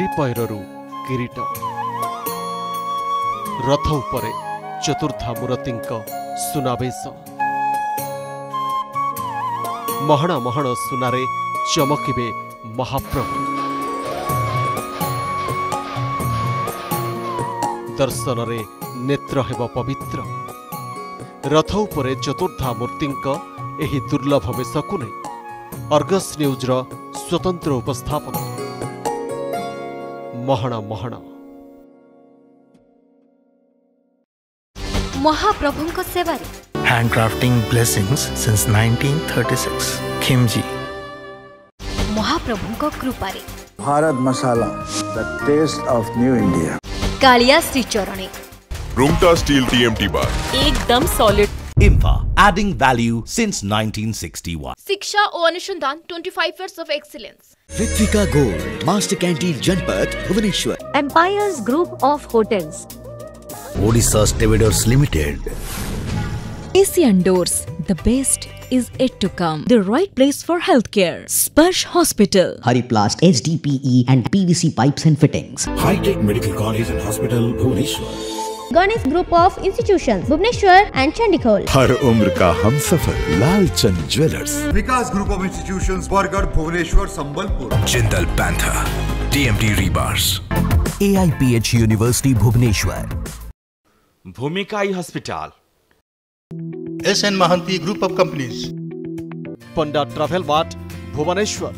ନାଲି ପଇରରୁ କିରୀଟ ରଥ ଉପରେ ଚତୁର୍ଦ୍ଧା ମୂରତିଙ୍କ ସୁନାବେଶ ମହଣା ମହଣ ସୁନାରେ ଚମକିବେ ମହାପ୍ରଭୁ ଦର୍ଶନରେ ନେତ୍ର ହେବ ପବିତ୍ର ରଥ ଉପରେ ଚତୁର୍ଦ୍ଧା ମୂର୍ତ୍ତିଙ୍କ ଏହି ଦୁର୍ଲଭ ବେଶକୁ ନେଇ ଅର୍ଗସ୍ ନ୍ୟୁଜ୍ର ସ୍ୱତନ୍ତ୍ର ଉପସ୍ଥାପନ ମହଣ ମହଣ ମହାପ୍ରଭୁଙ୍କ ସେବାରେ handcrafting blessings since 1936. Kimji. ମହାପ୍ରଭୁଙ୍କ କୃପାରେ Bharat Masala, the taste of New India. Kalia ଶ୍ରୀଚରଣେ Rumta Steel TMT Bar. एकदम solid IMFA, adding value since 1961. शिक्षा और अनुसंधान 25 years of excellence. Ritvika Gold, Master Canteen Janpat, Bhubaneswar. Empires Group of Hotels Odisha Stevedores Limited. Asian Doors. The best is yet to come. The right place for healthcare. Sparsh Hospital. Hariplast, HDPE and PVC pipes and fittings. High-Tech Medical College and Hospital, Bhubaneswar. Ganesh group of institution Bhubaneswar and Chandikhol. हर उम्र का हम सफ़र Lal Chand jewellers. Vikash group of institution Bargarh Bhubaneswar Sambalpur. Jindal panther T M T rebars A I P H university Bhubaneswar. भूमिकाई hospital. S N Mohanty group of companies Panda travel watt Bhubaneswar